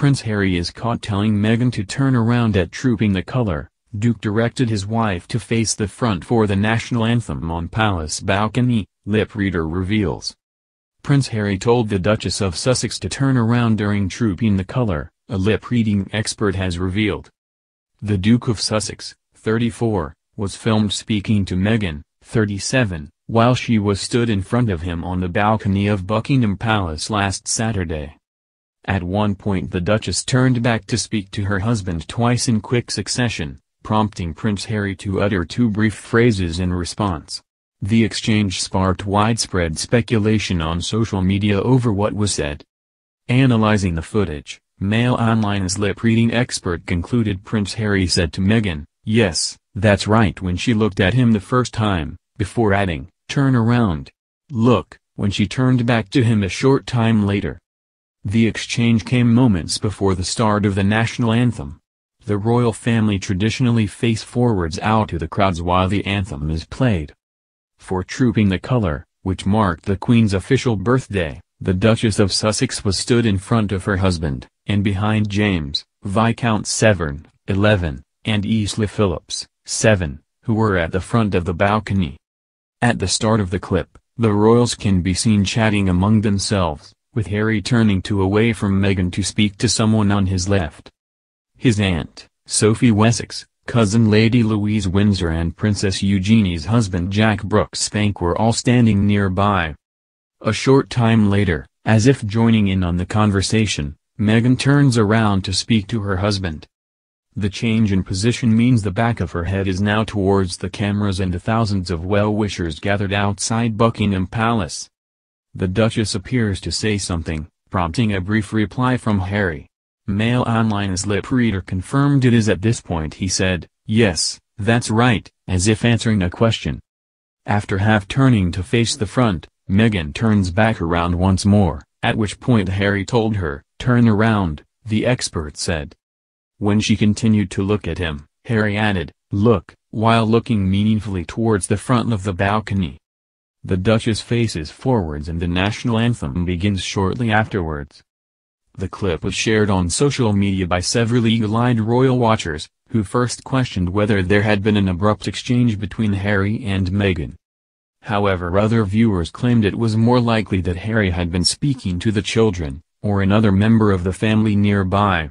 Prince Harry is caught telling Meghan to turn around at Trooping the Colour, Duke directed his wife to face the front for the national anthem on palace balcony, lip reader reveals. Prince Harry told the Duchess of Sussex to turn around during Trooping the Colour, a lip-reading expert has revealed. The Duke of Sussex, 34, was filmed speaking to Meghan, 37, while she was stood in front of him on the balcony of Buckingham Palace last Saturday. At one point the Duchess turned back to speak to her husband twice in quick succession, prompting Prince Harry to utter two brief phrases in response. The exchange sparked widespread speculation on social media over what was said. Analyzing the footage, Mail Online's lip-reading expert concluded Prince Harry said to Meghan, yes, that's right when she looked at him the first time, before adding, turn around. Look, when she turned back to him a short time later. The exchange came moments before the start of the national anthem. The royal family traditionally face forwards out to the crowds while the anthem is played. For Trooping the Colour, which marked the Queen's official birthday, the Duchess of Sussex was stood in front of her husband, and behind James, Viscount Severn, 11, and Isla Phillips, 7, who were at the front of the balcony. At the start of the clip, the royals can be seen chatting among themselves, with Harry turning to away from Meghan to speak to someone on his left. His aunt, Sophie Wessex, cousin Lady Louise Windsor and Princess Eugenie's husband Jack Brooksbank were all standing nearby. A short time later, as if joining in on the conversation, Meghan turns around to speak to her husband. The change in position means the back of her head is now towards the cameras and the thousands of well-wishers gathered outside Buckingham Palace. The Duchess appears to say something, prompting a brief reply from Harry. Mail Online's lip reader confirmed it is at this point he said, yes, that's right, as if answering a question. After half turning to face the front, Meghan turns back around once more, at which point Harry told her, turn around, the expert said. When she continued to look at him, Harry added, look, while looking meaningfully towards the front of the balcony. The Duchess faces forwards and the national anthem begins shortly afterwards. The clip was shared on social media by several eagle-eyed royal watchers, who first questioned whether there had been an abrupt exchange between Harry and Meghan. However other viewers claimed it was more likely that Harry had been speaking to the children, or another member of the family nearby.